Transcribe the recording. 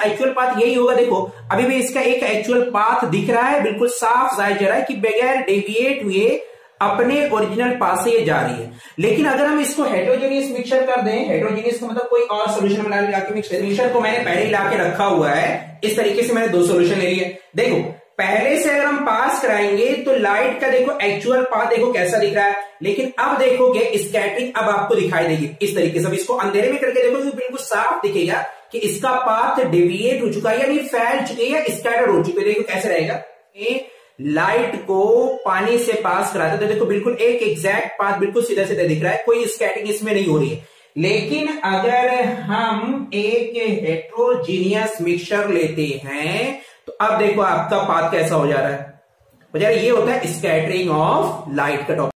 Actual path यही होगा। देखो, अभी भी इसका एक एक्चुअल पाथ दिख रहा है, बिल्कुल साफ़ ज़ाहिर रहा है कि बगैर डेविएट हुए अपने ओरिजिनल पाथ से ये जा रही है। लेकिन अगर हम इसको हेट्रोजेनियस मिक्सचर कर दें हेट्रोजेनियस का मतलब कोई और सोल्यूशन बना के मिक्सचर मिक्सचर को मैंने पहले ला के रखा हुआ है, इस तरीके से मैंने दो सोल्यूशन ले लिए। देखो, पहले से अगर हम पास कराएँगे तो लाइट का देखो एक्चुअल पाथ देखो कैसा दिख रहा है। लेकिन अब देखोगे स्कैटरिंग अब आपको दिखाई देगी। इस तरीके से अब इसको अंधेरे में करके देखो तो बिल्कुल साफ़ दिखेगा। कि इसका पाथ डेविएट हो चुका है, यानी फैल चुके है स्कैटर हो चुके देखो कैसे रहेगा। ए लाइट को पानी से पास कराते तो देखो बिल्कुल एक एग्जैक्ट पाथ बिल्कुल सीधा सीधा दिख रहा है, कोई स्कैटिंग इसमें नहीं हो रही है। लेकिन अगर हम एक हेट्रोजीनियस मिक्सचर लेते हैं तो अब देखो आपका पाथ कैसा हो जा रहा है। ये होता है स्कैटरिंग ऑफ़ लाइट का